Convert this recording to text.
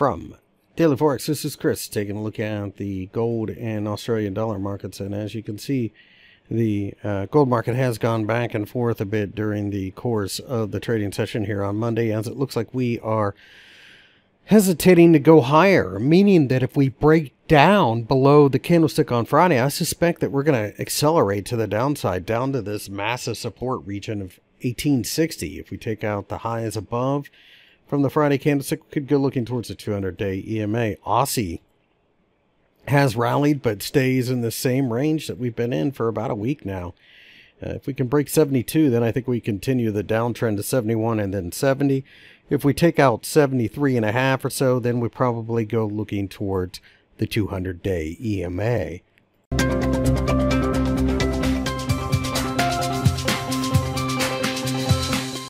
From Daily Forex, this is Chris taking a look at the gold and Australian dollar markets. And as you can see, the uh, gold market has gone back and forth a bit during the course of the trading session here on Monday, as it looks like we are hesitating to go higher, meaning that if we break down below the candlestick on Friday, I suspect that we're going to accelerate to the downside, down to this massive support region of 1860. If we take out the highs above from the Friday candlestick, could go looking towards the 200-day EMA. Aussie has rallied, but stays in the same range that we've been in for about a week now. Uh, if we can break 72, then I think we continue the downtrend to 71 and then 70. If we take out 73 and a half or so, then we probably go looking towards the 200 day EMA.